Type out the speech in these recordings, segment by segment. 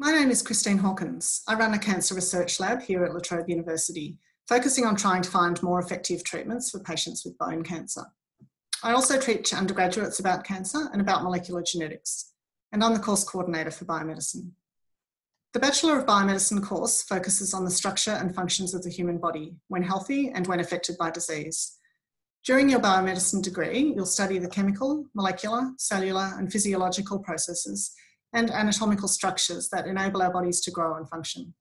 My name is Christine Hawkins. I run a cancer research lab here at La Trobe University, focusing on trying to find more effective treatments for patients with bone cancer. I also teach undergraduates about cancer and about molecular genetics, and I'm the course coordinator for biomedicine. The Bachelor of Biomedicine course focuses on the structure and functions of the human body when healthy and when affected by disease. During your biomedicine degree, you'll study the chemical, molecular, cellular, and physiological processes and anatomical structures that enable our bodies to grow and function.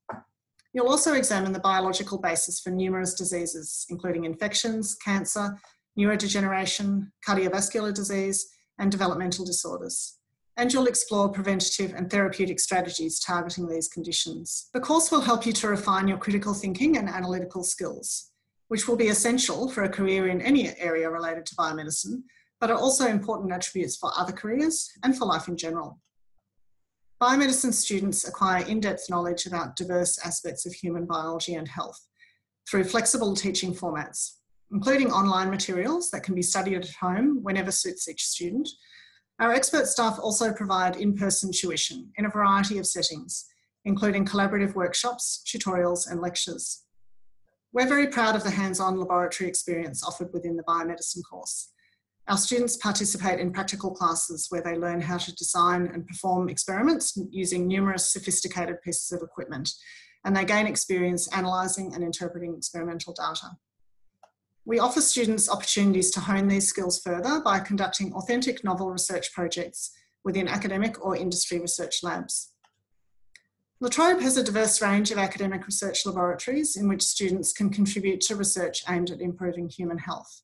You'll also examine the biological basis for numerous diseases, including infections, cancer, neurodegeneration, cardiovascular disease, and developmental disorders. And you'll explore preventative and therapeutic strategies targeting these conditions. The course will help you to refine your critical thinking and analytical skills, which will be essential for a career in any area related to biomedicine, but are also important attributes for other careers and for life in general. Biomedicine students acquire in-depth knowledge about diverse aspects of human biology and health through flexible teaching formats, including online materials that can be studied at home whenever suits each student. Our expert staff also provide in-person tuition in a variety of settings, including collaborative workshops, tutorials and lectures. We're very proud of the hands-on laboratory experience offered within the biomedicine course our students participate in practical classes where they learn how to design and perform experiments using numerous sophisticated pieces of equipment, and they gain experience analysing and interpreting experimental data. We offer students opportunities to hone these skills further by conducting authentic novel research projects within academic or industry research labs. La Trobe has a diverse range of academic research laboratories in which students can contribute to research aimed at improving human health.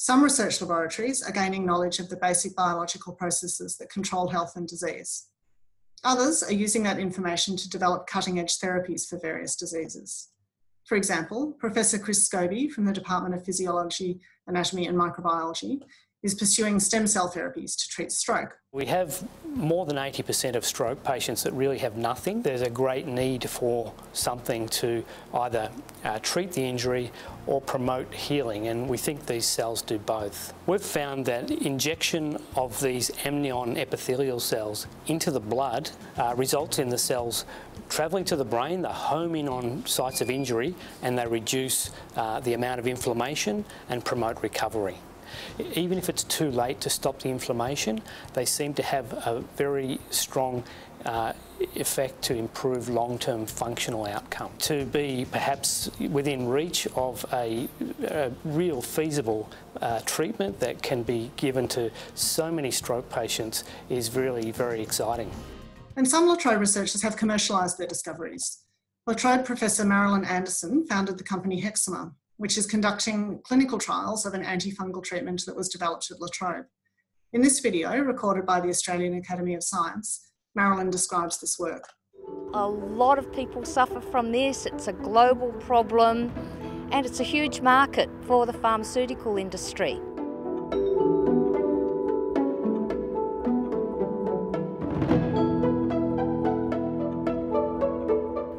Some research laboratories are gaining knowledge of the basic biological processes that control health and disease. Others are using that information to develop cutting edge therapies for various diseases. For example, Professor Chris Sobey from the Department of Physiology, Anatomy and Microbiology is pursuing stem cell therapies to treat stroke. We have more than 80% of stroke patients that really have nothing. There's a great need for something to either uh, treat the injury or promote healing, and we think these cells do both. We've found that injection of these amnion epithelial cells into the blood uh, results in the cells travelling to the brain, they home in on sites of injury, and they reduce uh, the amount of inflammation and promote recovery. Even if it's too late to stop the inflammation, they seem to have a very strong uh, effect to improve long-term functional outcome. To be perhaps within reach of a, a real feasible uh, treatment that can be given to so many stroke patients is really very exciting. And some La Trobe researchers have commercialised their discoveries. La Trobe professor Marilyn Anderson founded the company Hexima, which is conducting clinical trials of an antifungal treatment that was developed at La Trobe. In this video, recorded by the Australian Academy of Science, Marilyn describes this work. A lot of people suffer from this, it's a global problem, and it's a huge market for the pharmaceutical industry.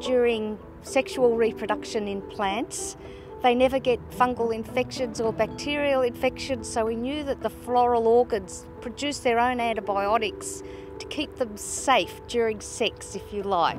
During sexual reproduction in plants, they never get fungal infections or bacterial infections, so we knew that the floral orchids produce their own antibiotics to keep them safe during sex, if you like.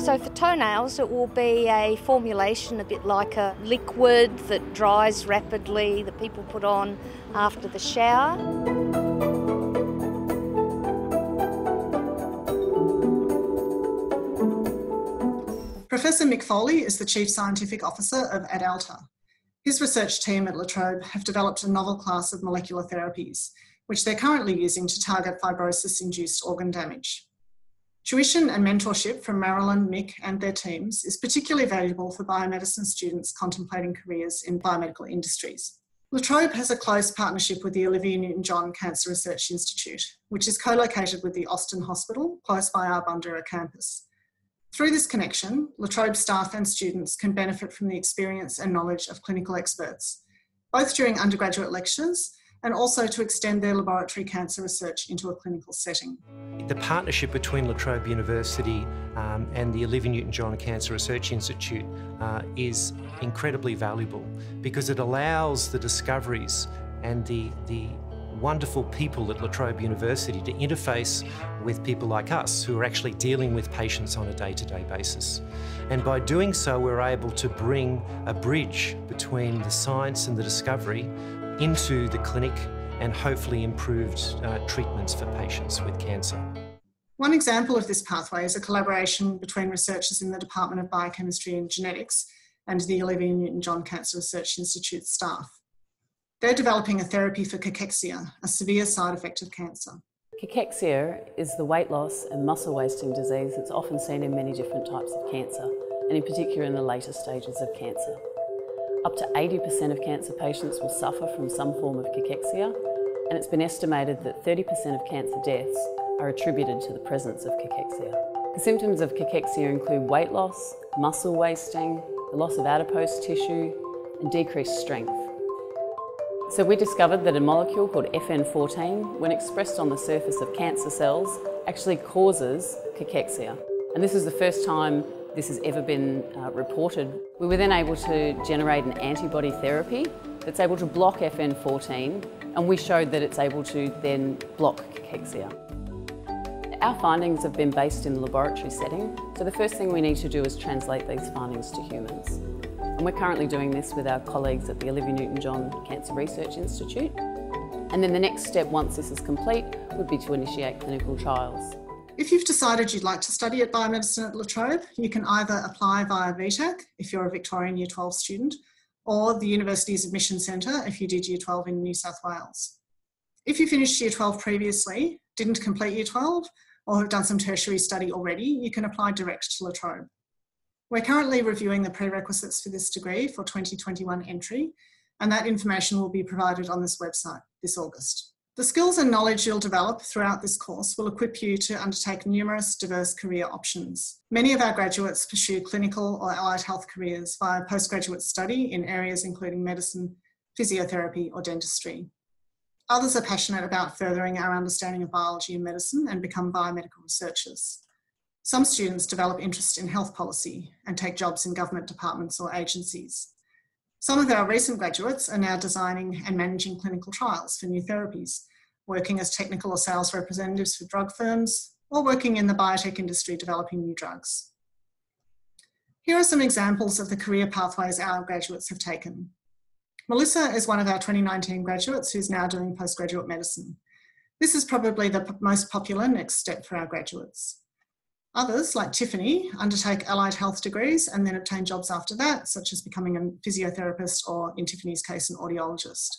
So for toenails, it will be a formulation a bit like a liquid that dries rapidly that people put on after the shower. Professor Mick Foley is the Chief Scientific Officer of AdAlta. His research team at La Trobe have developed a novel class of molecular therapies, which they're currently using to target fibrosis-induced organ damage. Tuition and mentorship from Marilyn, Mick and their teams is particularly valuable for biomedicine students contemplating careers in biomedical industries. La Trobe has a close partnership with the Olivia Newton-John Cancer Research Institute, which is co-located with the Austin Hospital, close by our Bundoora campus. Through this connection, La Trobe staff and students can benefit from the experience and knowledge of clinical experts, both during undergraduate lectures and also to extend their laboratory cancer research into a clinical setting. The partnership between La Trobe University um, and the Olivia Newton-John Cancer Research Institute uh, is incredibly valuable because it allows the discoveries and the, the wonderful people at La Trobe University to interface with people like us who are actually dealing with patients on a day-to-day -day basis. And by doing so, we're able to bring a bridge between the science and the discovery into the clinic and hopefully improved uh, treatments for patients with cancer. One example of this pathway is a collaboration between researchers in the Department of Biochemistry and Genetics and the Olivia Newton-John Cancer Research Institute staff. They're developing a therapy for cachexia, a severe side effect of cancer. Cachexia is the weight loss and muscle wasting disease that's often seen in many different types of cancer, and in particular in the later stages of cancer. Up to 80% of cancer patients will suffer from some form of cachexia, and it's been estimated that 30% of cancer deaths are attributed to the presence of cachexia. The symptoms of cachexia include weight loss, muscle wasting, the loss of adipose tissue, and decreased strength. So we discovered that a molecule called FN14, when expressed on the surface of cancer cells, actually causes cachexia. And this is the first time this has ever been uh, reported. We were then able to generate an antibody therapy that's able to block FN14, and we showed that it's able to then block cachexia. Our findings have been based in the laboratory setting, so the first thing we need to do is translate these findings to humans. And we're currently doing this with our colleagues at the Olivia Newton-John Cancer Research Institute. And then the next step, once this is complete, would be to initiate clinical trials. If you've decided you'd like to study at biomedicine at La Trobe, you can either apply via VTAC if you're a Victorian Year 12 student, or the University's Admission Centre if you did Year 12 in New South Wales. If you finished Year 12 previously, didn't complete Year 12, or have done some tertiary study already, you can apply direct to La Trobe. We're currently reviewing the prerequisites for this degree for 2021 entry, and that information will be provided on this website this August. The skills and knowledge you'll develop throughout this course will equip you to undertake numerous diverse career options. Many of our graduates pursue clinical or allied health careers via postgraduate study in areas including medicine, physiotherapy, or dentistry. Others are passionate about furthering our understanding of biology and medicine and become biomedical researchers. Some students develop interest in health policy and take jobs in government departments or agencies. Some of our recent graduates are now designing and managing clinical trials for new therapies, working as technical or sales representatives for drug firms, or working in the biotech industry developing new drugs. Here are some examples of the career pathways our graduates have taken. Melissa is one of our 2019 graduates who's now doing postgraduate medicine. This is probably the most popular next step for our graduates. Others, like Tiffany, undertake allied health degrees and then obtain jobs after that, such as becoming a physiotherapist or, in Tiffany's case, an audiologist.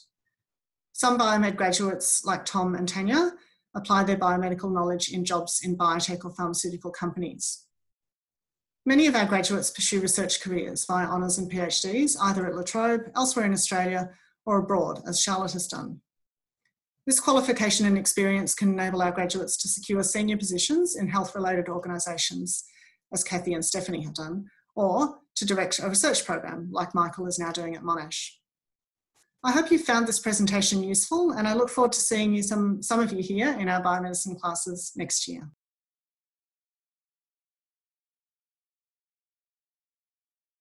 Some biomed graduates, like Tom and Tanya, apply their biomedical knowledge in jobs in biotech or pharmaceutical companies. Many of our graduates pursue research careers via honours and PhDs, either at La Trobe, elsewhere in Australia, or abroad, as Charlotte has done. This qualification and experience can enable our graduates to secure senior positions in health related organisations, as Kathy and Stephanie have done, or to direct a research program like Michael is now doing at Monash. I hope you found this presentation useful and I look forward to seeing you some, some of you here in our biomedicine classes next year.